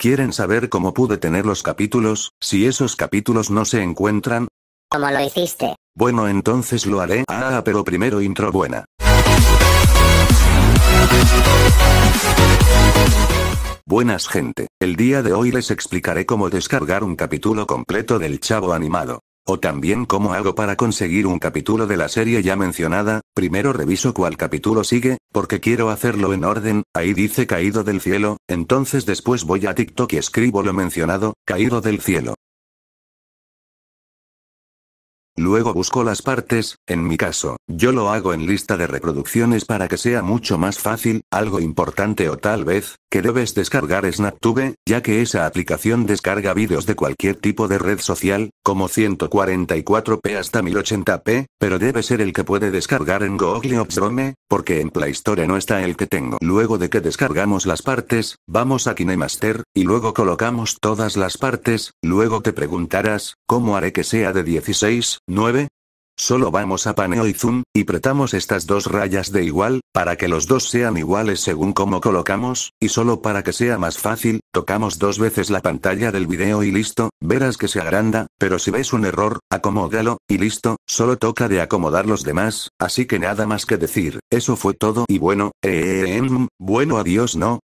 ¿Quieren saber cómo pude tener los capítulos, si esos capítulos no se encuentran? ¿Cómo lo hiciste? Bueno entonces lo haré. Ah, pero primero intro buena. Buenas gente, el día de hoy les explicaré cómo descargar un capítulo completo del Chavo animado. O también cómo hago para conseguir un capítulo de la serie ya mencionada, primero reviso cuál capítulo sigue, porque quiero hacerlo en orden, ahí dice caído del cielo, entonces después voy a TikTok y escribo lo mencionado, caído del cielo. Luego busco las partes, en mi caso, yo lo hago en lista de reproducciones para que sea mucho más fácil, algo importante o tal vez, que debes descargar SnapTube, ya que esa aplicación descarga vídeos de cualquier tipo de red social, como 144p hasta 1080p, pero debe ser el que puede descargar en Google Chrome, porque en Play Store no está el que tengo. Luego de que descargamos las partes, vamos a KineMaster, y luego colocamos todas las partes, luego te preguntarás, ¿cómo haré que sea de 16? 9. Solo vamos a paneo y zoom, y pretamos estas dos rayas de igual, para que los dos sean iguales según cómo colocamos, y solo para que sea más fácil, tocamos dos veces la pantalla del video y listo, verás que se agranda, pero si ves un error, acomódalo, y listo, solo toca de acomodar los demás, así que nada más que decir, eso fue todo y bueno, eh, bueno adiós no,